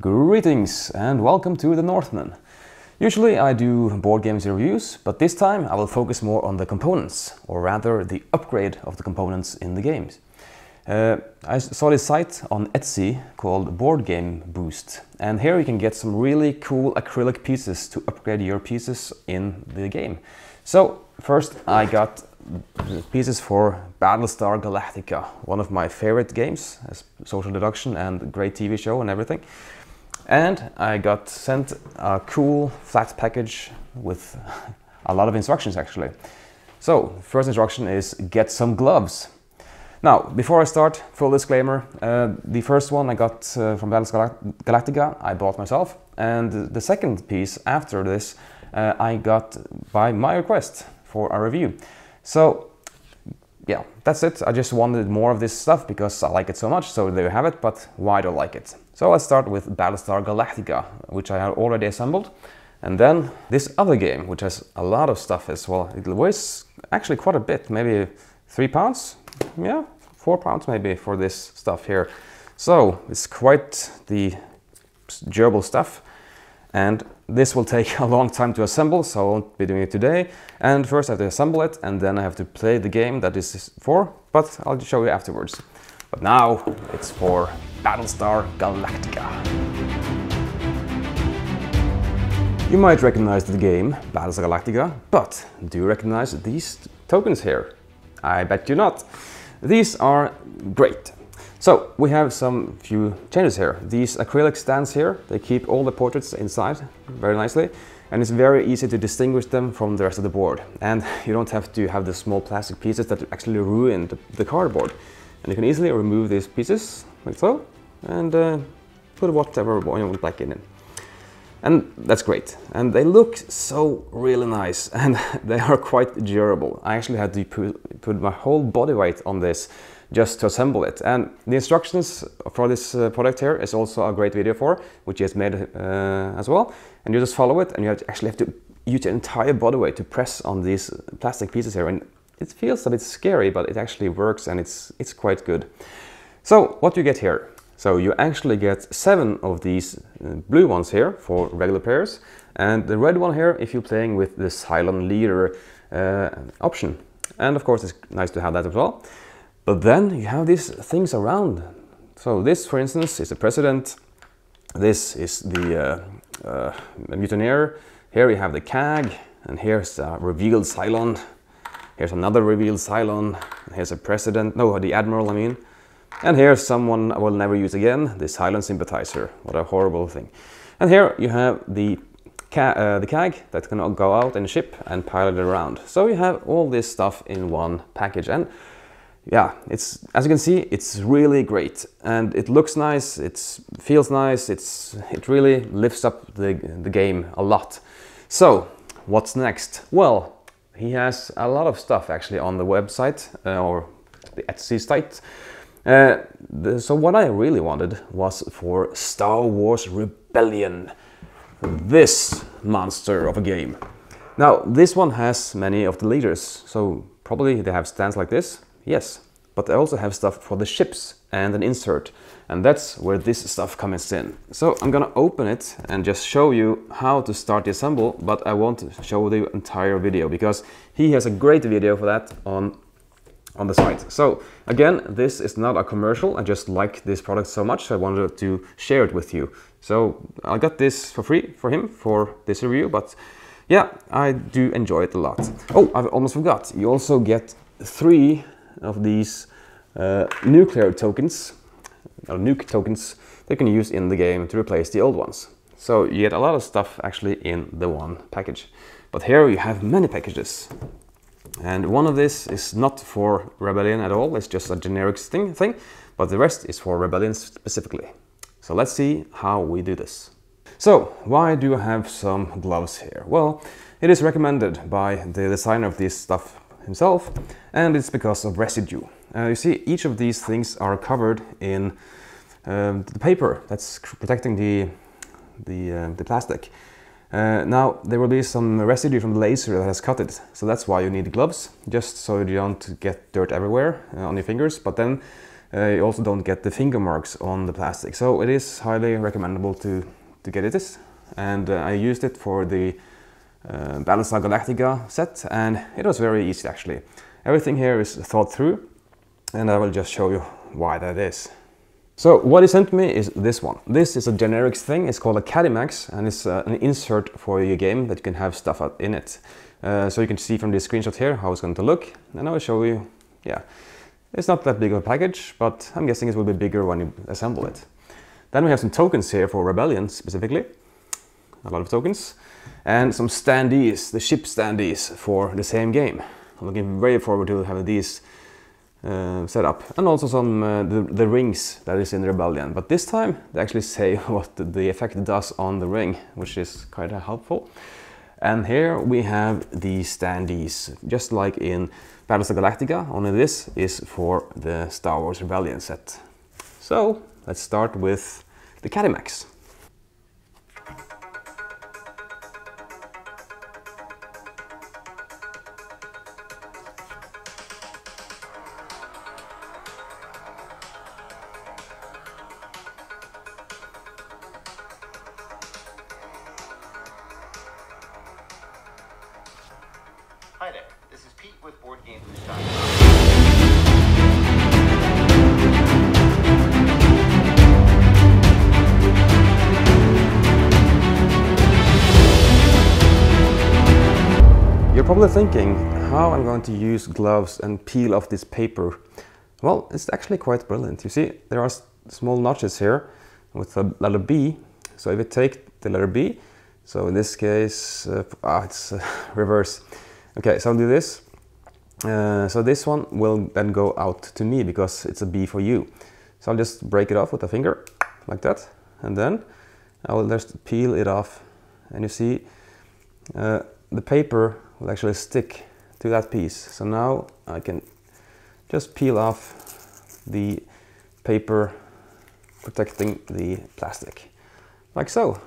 Greetings and welcome to The Northman. Usually I do board games reviews, but this time I will focus more on the components, or rather the upgrade of the components in the games. Uh, I saw this site on Etsy called Board Game Boost, and here you can get some really cool acrylic pieces to upgrade your pieces in the game. So first I got pieces for Battlestar Galactica, one of my favorite games, as social deduction and great TV show and everything. And I got sent a cool flat package with a lot of instructions actually. So, first instruction is get some gloves. Now, before I start, full disclaimer, uh, the first one I got uh, from Battlestar Galactica I bought myself, and the second piece after this uh, I got by my request for a review. So yeah, that's it. I just wanted more of this stuff because I like it so much. So there you have it, but why do I like it? So let's start with Battlestar Galactica, which I have already assembled. And then this other game, which has a lot of stuff as well. It weighs actually quite a bit, maybe three pounds? Yeah, four pounds maybe for this stuff here. So it's quite the durable stuff and this will take a long time to assemble so I won't be doing it today and first I have to assemble it and then I have to play the game that this is for but I'll show you afterwards but now it's for Battlestar Galactica you might recognize the game Battlestar Galactica but do you recognize these tokens here? I bet you not. These are great so we have some few changes here. These acrylic stands here, they keep all the portraits inside very nicely and it's very easy to distinguish them from the rest of the board. And you don't have to have the small plastic pieces that actually ruin the, the cardboard. And you can easily remove these pieces like so and uh, put whatever you would like in it. And that's great. And they look so really nice and they are quite durable. I actually had to put, my whole body weight on this just to assemble it. And the instructions for this uh, product here is also a great video for, which has made uh, as well. And you just follow it and you actually have to use your entire body weight to press on these plastic pieces here. And it feels a bit scary, but it actually works and it's, it's quite good. So what do you get here? So you actually get seven of these uh, blue ones here for regular players, and the red one here if you're playing with the Cylon Leader uh, option. And of course it's nice to have that as well. But then you have these things around. So this, for instance, is the president. This is the uh, uh, mutineer. Here you have the CAG, and here's a revealed Cylon. Here's another revealed Cylon. Here's a president, no, the admiral, I mean. And here's someone I will never use again, the Cylon sympathizer. What a horrible thing. And here you have the ca uh, the CAG that can go out and ship and pilot it around. So you have all this stuff in one package. And yeah, it's as you can see, it's really great, and it looks nice. It feels nice. It's it really lifts up the the game a lot. So what's next? Well, he has a lot of stuff actually on the website uh, or the Etsy site. Uh, the, so what I really wanted was for Star Wars Rebellion, this monster of a game. Now this one has many of the leaders, so probably they have stands like this Yes, but they also have stuff for the ships and an insert. And that's where this stuff comes in. So I'm gonna open it and just show you how to start the assemble, but I won't show the entire video because he has a great video for that on on the site. So again, this is not a commercial. I just like this product so much. I wanted to share it with you. So I got this for free for him for this review, but yeah, I do enjoy it a lot. Oh, I almost forgot. You also get three of these uh, nuclear tokens, or nuke tokens, they can use in the game to replace the old ones. So you get a lot of stuff actually in the one package. But here you have many packages. And one of this is not for Rebellion at all, it's just a generic thing, thing, but the rest is for Rebellion specifically. So let's see how we do this. So, why do I have some gloves here? Well, it is recommended by the designer of this stuff himself, and it's because of residue. Uh, you see, each of these things are covered in um, the paper that's protecting the, the, uh, the plastic. Uh, now, there will be some residue from the laser that has cut it, so that's why you need gloves, just so you don't get dirt everywhere uh, on your fingers. But then uh, you also don't get the finger marks on the plastic. So it is highly recommendable to, to get it. And uh, I used it for the uh, Battlestar Galactica set and it was very easy actually. Everything here is thought through and I will just show you why that is. So what he sent me is this one. This is a generics thing. It's called a Cadimax and it's uh, an insert for your game that you can have stuff in it. Uh, so you can see from this screenshot here how it's going to look and I will show you, yeah. It's not that big of a package, but I'm guessing it will be bigger when you assemble it. Then we have some tokens here for Rebellion specifically. A lot of tokens. And some standees, the ship standees for the same game. I'm looking very forward to having these uh, set up. And also some uh, the, the, rings that is in Rebellion. But this time they actually say what the, effect does on the ring, which is quite helpful. And here we have the standees, just like in Battlestar Galactica, only this is for the Star Wars Rebellion set. So let's start with the Cadimax. Probably thinking how I'm going to use gloves and peel off this paper. Well, it's actually quite brilliant. You see, there are small notches here with the letter B. So if you take the letter B, so in this case, uh, ah, it's uh, reverse. Okay, so I'll do this. Uh, so this one will then go out to me because it's a B for you. So I'll just break it off with a finger, like that. And then I will just peel it off. And you see, uh, the paper will actually stick to that piece. So now I can just peel off the paper protecting the plastic, like so.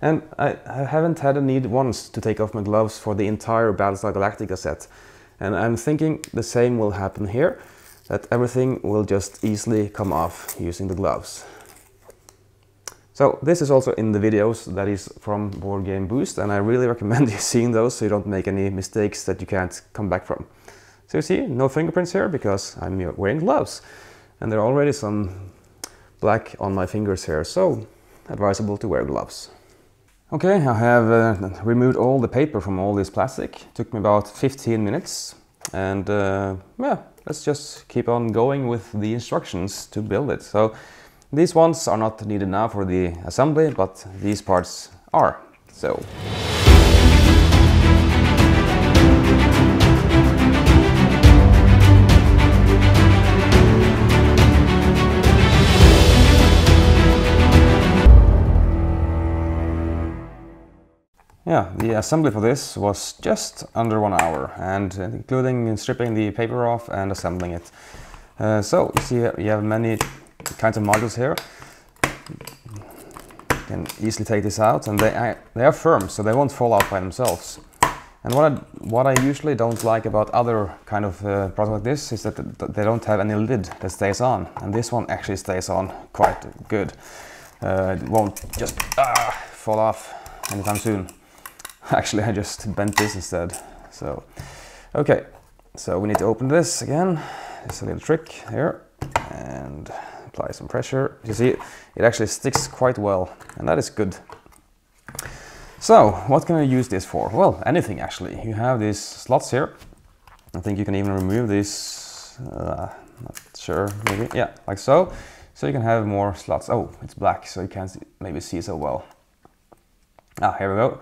And I, I, haven't had a need once to take off my gloves for the entire Battlestar Galactica set. And I'm thinking the same will happen here, that everything will just easily come off using the gloves. So this is also in the videos that is from Board Game Boost and I really recommend you seeing those so you don't make any mistakes that you can't come back from. So you see, no fingerprints here because I'm wearing gloves. And there are already some black on my fingers here, so advisable to wear gloves. Okay, I have uh, removed all the paper from all this plastic. It took me about 15 minutes. And uh, yeah, let's just keep on going with the instructions to build it. So these ones are not needed now for the assembly, but these parts are. So Yeah, the assembly for this was just under one hour, and including stripping the paper off and assembling it. Uh, so you see you have many kinds of modules here. You can easily take this out, and they they are firm, so they won't fall out by themselves. And what I, what I usually don't like about other kind of uh, products like this is that they don't have any lid that stays on, and this one actually stays on quite good. Uh, it won't just ah, fall off anytime soon. Actually, I just bent this instead. So, okay. So we need to open this again. It's a little trick here. And apply some pressure. You see, it actually sticks quite well. And that is good. So, what can I use this for? Well, anything actually. You have these slots here. I think you can even remove these. Uh, not sure, maybe. Yeah, like so. So you can have more slots. Oh, it's black, so you can't maybe see so well. Ah, here we go.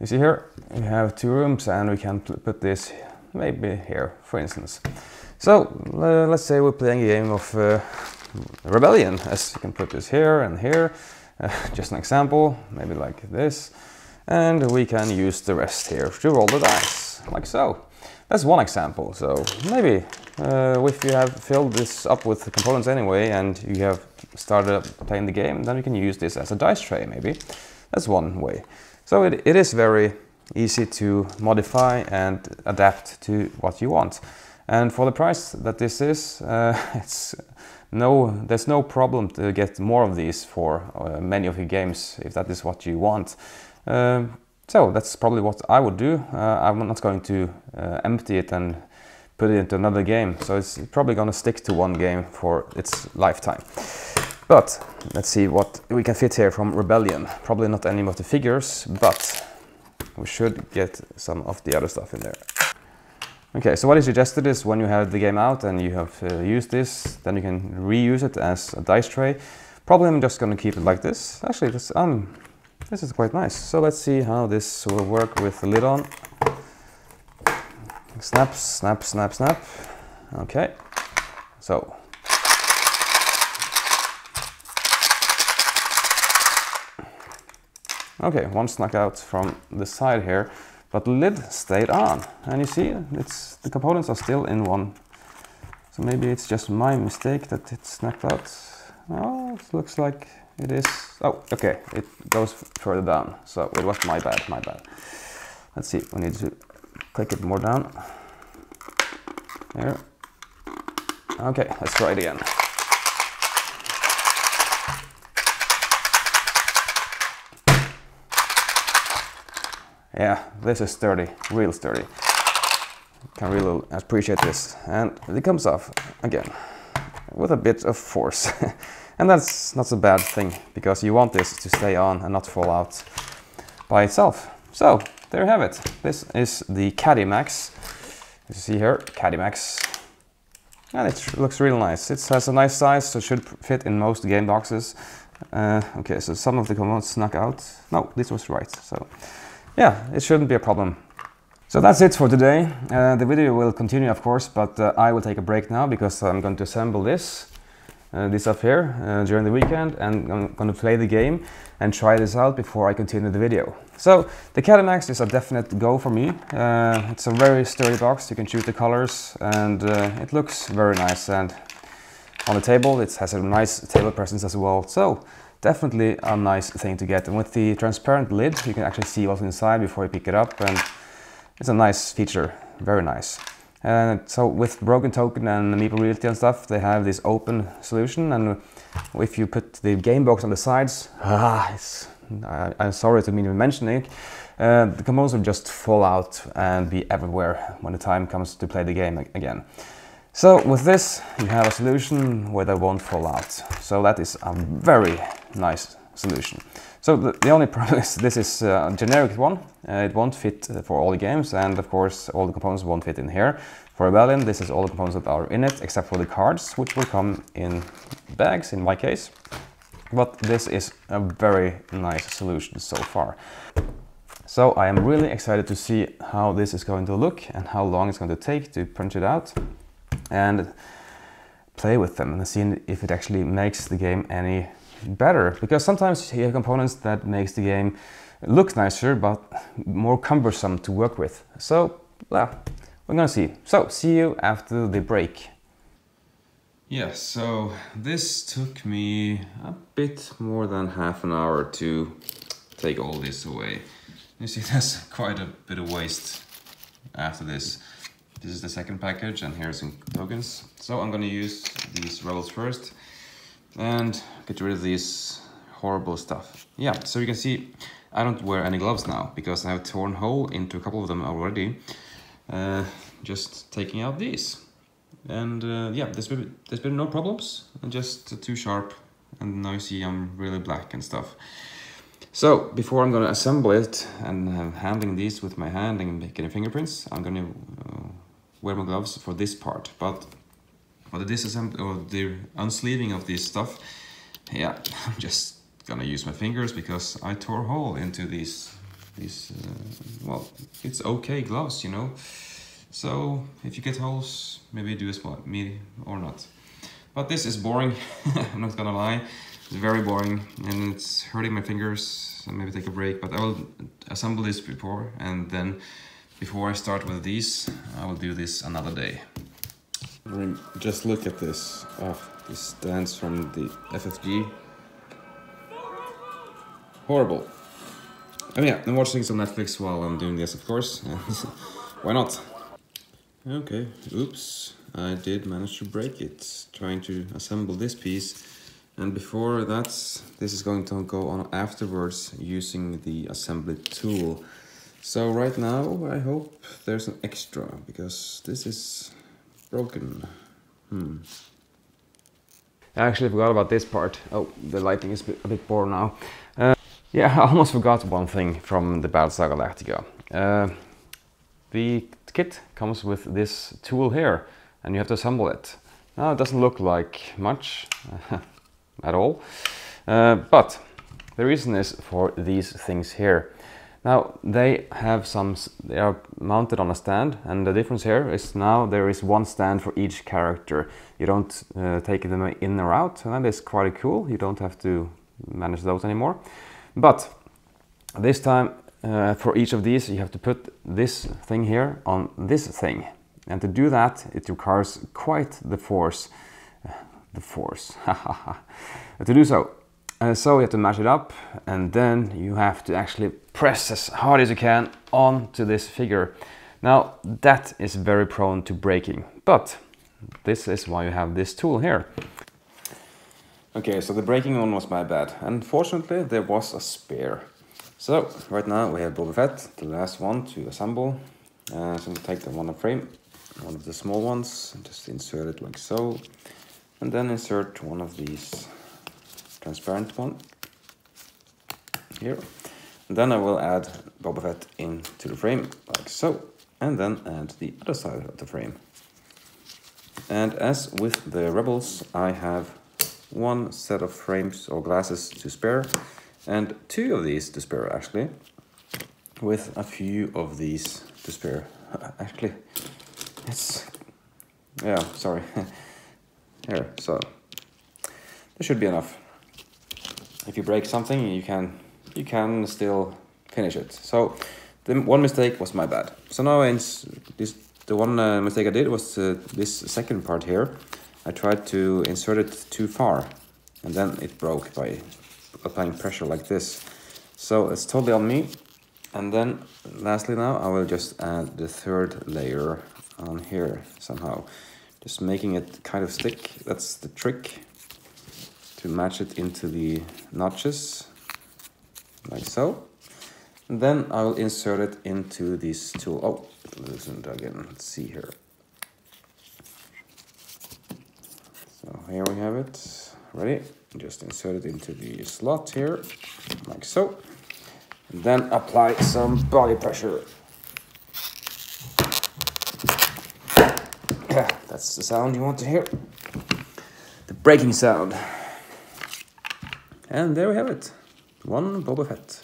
You see here, we have two rooms and we can put this maybe here, for instance. So uh, let's say we're playing a game of uh, Rebellion, as you can put this here and here, uh, just an example, maybe like this. And we can use the rest here to roll the dice, like so. That's one example, so maybe uh, if you have filled this up with components anyway and you have started playing the game, then you can use this as a dice tray maybe. That's one way. So it, it is very easy to modify and adapt to what you want. And for the price that this is, uh, it's no, there's no problem to get more of these for uh, many of your games if that is what you want. Um, so that's probably what I would do. Uh, I'm not going to uh, empty it and put it into another game. So it's probably going to stick to one game for its lifetime. But let's see what we can fit here from Rebellion. Probably not any of the figures, but we should get some of the other stuff in there. Okay, so what is suggested is when you have the game out and you have uh, used this, then you can reuse it as a dice tray. Probably I'm just going to keep it like this. Actually, this, um, this is quite nice. So let's see how this will work with the lid on. Snap, snap, snap, snap. Okay, so. Okay, one snuck out from the side here but the lid stayed on. And you see it's the components are still in one. So maybe it's just my mistake that it snapped out. Oh it looks like it is oh okay. It goes further down. So it was my bad my bad. Let's see we need to click it more down. There. Okay let's try it again Yeah, this is sturdy, real sturdy. Can really appreciate this. And it comes off again with a bit of force. and that's not a bad thing because you want this to stay on and not fall out by itself. So there you have it. This is the Caddy Max. You see here, Caddy Max. And it looks really nice. It has a nice size, so it should fit in most game boxes. Uh, okay, so some of the components snuck out. No, this was right. So yeah, it shouldn't be a problem. So that's it for today. Uh, the video will continue, of course, but uh, I will take a break now because I'm going to assemble this, uh, this up here uh, during the weekend, and I'm going to play the game and try this out before I continue the video. So the Caddy is a definite go for me. Uh, it's a very sturdy box. You can choose the colors, and uh, it looks very nice. And on the table, it has a nice table presence as well. So definitely a nice thing to get. And with the transparent lid, you can actually see what's inside before you pick it up. And it's a nice feature, very nice. And so with Broken Token and Meeple Realty and stuff, they have this open solution. And if you put the game box on the sides, ah, I, am sorry to mean mentioning, uh, the components will just fall out and be everywhere when the time comes to play the game again. So with this, you have a solution where they won't fall out. So that is a very nice solution. So the, the only problem is this is a generic one. Uh, it won't fit for all the games and of course all the components won't fit in here. For Rebellion, this is all the components that are in it except for the cards, which will come in bags in my case. But this is a very nice solution so far. So I am really excited to see how this is going to look and how long it's going to take to punch it out and play with them and see if it actually makes the game any better. Because sometimes you have components that makes the game look nicer but more cumbersome to work with. So, well, we're gonna see. So, see you after the break. Yeah, so this took me a bit more than half an hour to take all this away. You see, there's quite a bit of waste after this. This is the second package and here's some tokens. So I'm gonna use these rebels first and get rid of this horrible stuff. Yeah, so you can see I don't wear any gloves now because I have torn hole into a couple of them already. Uh, just taking out these. And uh, yeah, there's been, there's been no problems, just too sharp. And now you see I'm really black and stuff. So before I'm gonna assemble it and uh, handling these with my hand and getting fingerprints, I'm gonna uh, wear my gloves for this part, but for the disassembly or the unsleeving of this stuff, yeah, I'm just gonna use my fingers because I tore a hole into these, these, uh, well, it's okay gloves, you know. So if you get holes, maybe do as well, me or not. But this is boring, I'm not gonna lie. It's very boring and it's hurting my fingers, so maybe take a break, but I will assemble this before and then before I start with these, I will do this another day. Just look at this. Oh, this stands from the FFG. Horrible. Mean, yeah, I'm watching some Netflix while I'm doing this, of course. Why not? Okay, oops, I did manage to break it trying to assemble this piece and before that this is going to go on afterwards using the assembly tool. So right now I hope there's an extra because this is broken. Hmm. I actually forgot about this part. Oh, the lighting is a bit poor now. Uh, yeah, I almost forgot one thing from the Battlestar Galactica. Uh, the kit comes with this tool here and you have to assemble it. Now it doesn't look like much at all, uh, but the reason is for these things here. Now they have some, they are mounted on a stand and the difference here is now there is one stand for each character. You don't uh, take them in or out and that is quite cool. You don't have to manage those anymore. But this time uh, for each of these you have to put this thing here on this thing. And to do that it requires quite the force. Uh, the force. to do so uh, so you have to match it up and then you have to actually press as hard as you can onto this figure. Now that is very prone to breaking, but this is why you have this tool here. Okay, so the breaking one was my bad. Unfortunately, there was a spare. So right now we have Boba Fett, the last one to assemble. Uh, so I'm gonna take the one on frame, one of the small ones, and just insert it like so. And then insert one of these transparent one here. And then I will add Boba Fett into the frame like so, and then add the other side of the frame. And as with the Rebels, I have one set of frames or glasses to spare, and two of these to spare actually, with a few of these to spare. Actually, it's, yeah, sorry. Here, so, there should be enough if you break something, you can you can still finish it. So the one mistake was my bad. So now this the one uh, mistake I did was uh, this second part here. I tried to insert it too far, and then it broke by applying pressure like this. So it's totally on me. And then lastly now I will just add the third layer on here somehow. Just making it kind of stick, that's the trick to match it into the notches like so. And then I will insert it into this tool. Oh, loosened again. Let's see here. So here we have it. Ready? Just insert it into the slot here, like so. And then apply some body pressure. That's the sound you want to hear. The breaking sound. And there we have it, one Boba Fett.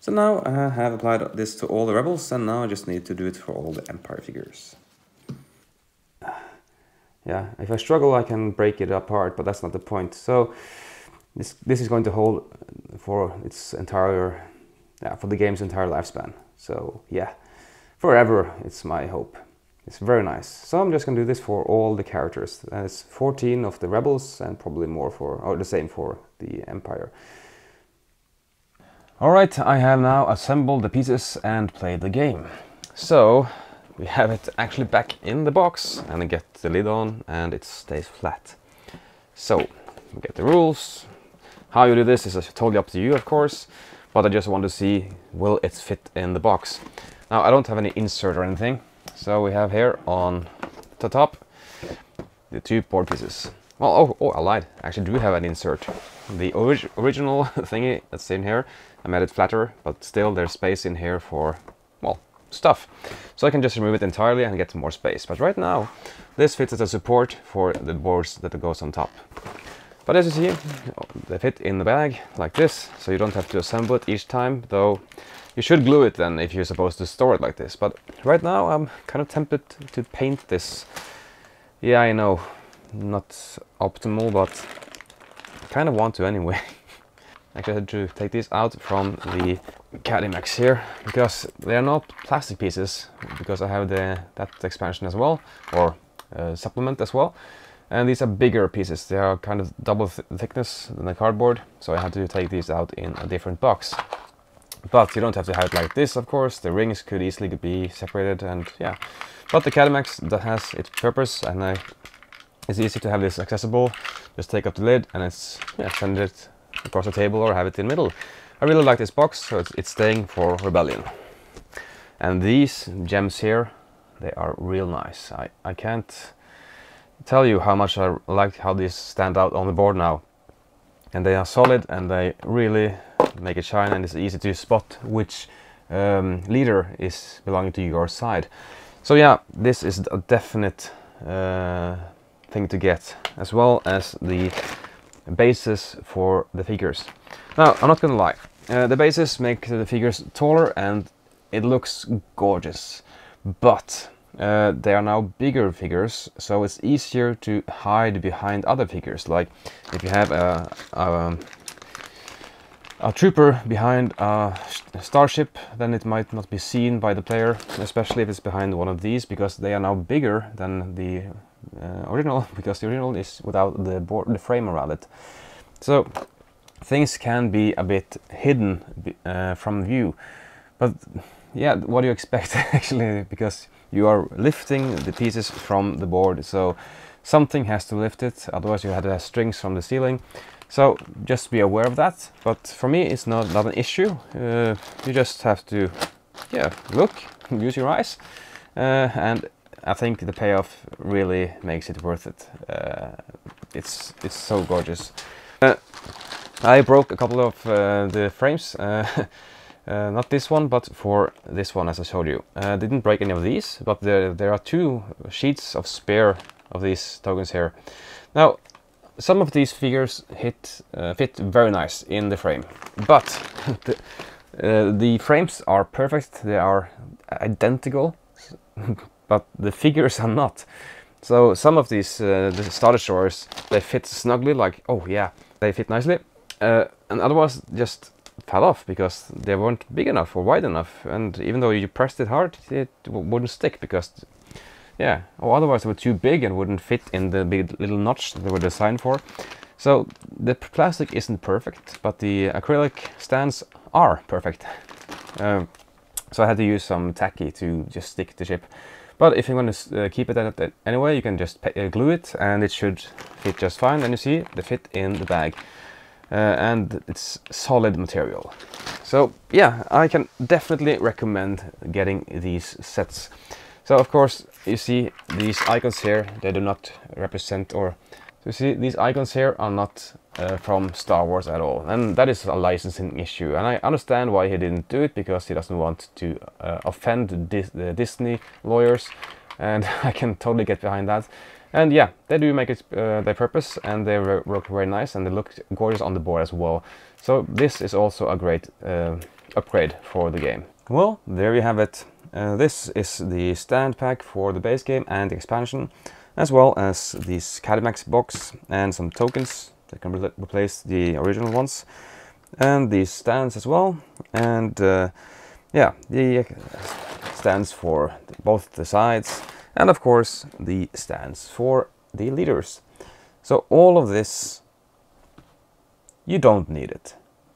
So now I have applied this to all the Rebels, and now I just need to do it for all the Empire figures. Yeah, if I struggle I can break it apart, but that's not the point. So this, this is going to hold for its entire, yeah, for the game's entire lifespan. So yeah, forever it's my hope. It's very nice. So I'm just gonna do this for all the characters. There's 14 of the rebels and probably more for, or the same for the Empire. Alright, I have now assembled the pieces and played the game. So we have it actually back in the box and I get the lid on and it stays flat. So we get the rules. How you do this is totally up to you of course, but I just want to see will it fit in the box. Now I don't have any insert or anything, so we have here on the top the two board pieces. Well, oh, oh, I lied. I actually do have an insert. The orig original thingy that's in here, I made it flatter, but still there's space in here for, well, stuff. So I can just remove it entirely and get more space. But right now, this fits as a support for the boards that goes on top. But as you see, they fit in the bag like this, so you don't have to assemble it each time, though you should glue it then if you're supposed to store it like this. But right now I'm kind of tempted to paint this. Yeah, I know, not optimal, but I kind of want to anyway. Actually, I had to take these out from the Cadimax here because they are not plastic pieces because I have the that expansion as well or uh, supplement as well. And these are bigger pieces. They are kind of double th thickness than the cardboard, so I had to take these out in a different box. But you don't have to have it like this, of course. The rings could easily be separated, and yeah. But the Cadimax that has its purpose, and I, it's easy to have this accessible. Just take up the lid, and it's yeah, send it across the table or have it in the middle. I really like this box, so it's, it's staying for Rebellion. And these gems here, they are real nice. I, I can't tell you how much I like how these stand out on the board now. And they are solid and they really make it shine and it's easy to spot which um, leader is belonging to your side. So yeah, this is a definite uh, thing to get as well as the bases for the figures. Now, I'm not gonna lie, uh, the bases make the figures taller and it looks gorgeous, but uh, they are now bigger figures, so it's easier to hide behind other figures. Like if you have a, a, a trooper behind a starship, then it might not be seen by the player, especially if it's behind one of these, because they are now bigger than the original, because the original is without the board, the frame around it. So things can be a bit hidden uh, from view, but yeah, what do you expect actually? Because you are lifting the pieces from the board, so something has to lift it, otherwise you had to have strings from the ceiling. So just be aware of that. But for me, it's not, not an issue. Uh, you just have to, yeah, look, use your eyes, uh, and I think the payoff really makes it worth it. Uh, it's it's so gorgeous. Uh, I broke a couple of uh, the frames. Uh, Uh, not this one, but for this one, as I showed you. Uh, didn't break any of these, but there, there are two sheets of spare of these tokens here. Now, some of these figures hit, fit very nice in the frame, but the, the frames are perfect, they are identical, but the figures are not. So some of these uh, the they fit snugly, like, oh yeah, they fit nicely, uh, and otherwise just fell off because they weren't big enough or wide enough. And even though you pressed it hard, it wouldn't stick because, yeah, or otherwise they were too big and wouldn't fit in the big little notch they were designed for. So the plastic isn't perfect, but the acrylic stands are perfect. Um, so I had to use some tacky to just stick the chip. But if you want to uh, keep it at it anyway, you can just uh, glue it and it should fit just fine. And you see the fit in the bag uh, and it's solid material. So yeah, I can definitely recommend getting these sets. So of course you see these icons here, they do not represent or so you see these icons here are not uh, from Star Wars at all and that is a licensing issue and I understand why he didn't do it because he doesn't want to uh, offend Dis the Disney lawyers and I can totally get behind that. And yeah, they do make it uh, their purpose and they work very nice and they look gorgeous on the board as well. So this is also a great uh, upgrade for the game. Well, there you have it. Uh, this is the stand pack for the base game and the expansion, as well as this Cadimax box and some tokens that can re replace the original ones, and these stands as well. And uh, yeah, the stands for both the sides and of course the stands for the leaders. So all of this, you don't need it,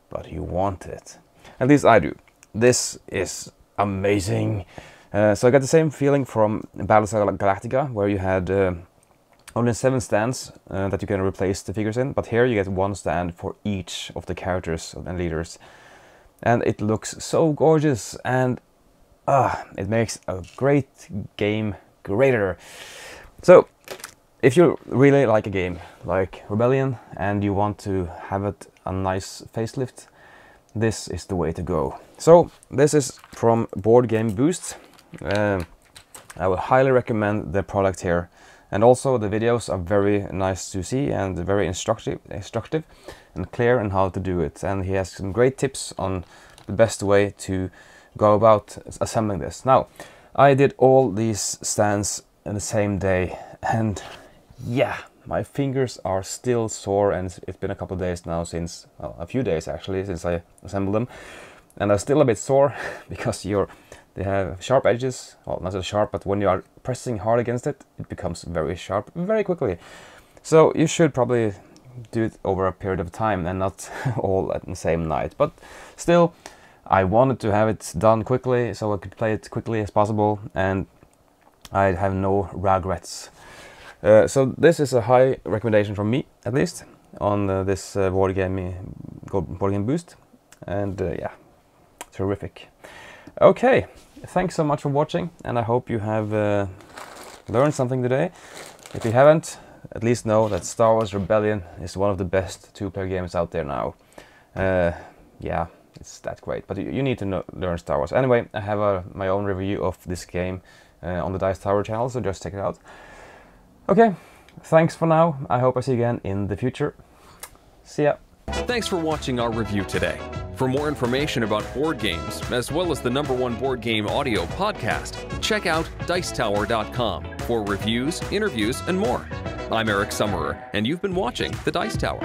but you want it. At least I do. This is amazing. Uh, so I got the same feeling from Battlestar Galactica, where you had uh, only seven stands uh, that you can replace the figures in, but here you get one stand for each of the characters and leaders. And it looks so gorgeous and uh, it makes a great game greater. So, if you really like a game like Rebellion and you want to have it a nice facelift, this is the way to go. So, this is from Board Game Boost. Uh, I would highly recommend the product here. And also the videos are very nice to see and very instructive, instructive and clear on how to do it. And he has some great tips on the best way to go about assembling this. Now, I did all these stands in the same day and yeah, my fingers are still sore and it's been a couple days now since, well, a few days actually, since I assembled them. And I'm still a bit sore because you're, they have sharp edges, well not so sharp, but when you are pressing hard against it, it becomes very sharp very quickly. So you should probably do it over a period of time and not all at the same night. But still, I wanted to have it done quickly so I could play it quickly as possible, and I have no regrets. Uh, so this is a high recommendation from me, at least, on uh, this uh, board game, board game boost, and uh, yeah, terrific. Okay, thanks so much for watching, and I hope you have uh, learned something today. If you haven't, at least know that Star Wars Rebellion is one of the best two-player games out there now. Uh, yeah, it's that great, but you, need to know, learn Star Wars. Anyway, I have a, my own review of this game uh, on the Dice Tower channel, so just check it out. Okay, thanks for now. I hope I see you again in the future. See ya. Thanks for watching our review today. For more information about board games, as well as the number one board game audio podcast, check out Dicetower.com for reviews, interviews, and more. I'm Eric Summerer, and you've been watching The Dice Tower.